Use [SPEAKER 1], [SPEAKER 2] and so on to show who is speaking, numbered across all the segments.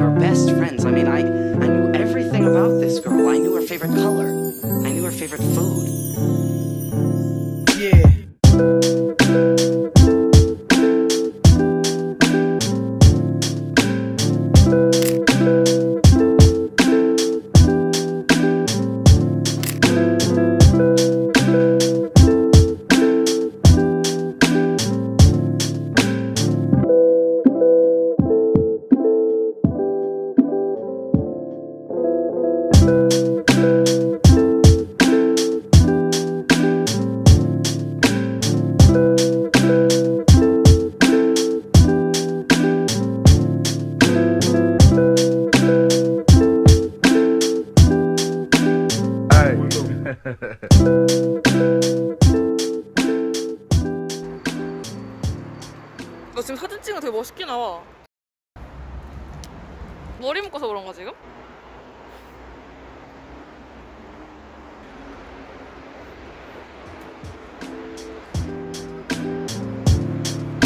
[SPEAKER 1] We were best friends. I mean, I, I knew everything about this girl. I knew her favorite color. I knew her favorite food.
[SPEAKER 2] 너 지금 사진 찍으면 되게 멋있게 나와. 머리 묶어서 그런가 지금?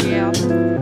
[SPEAKER 2] Yeah.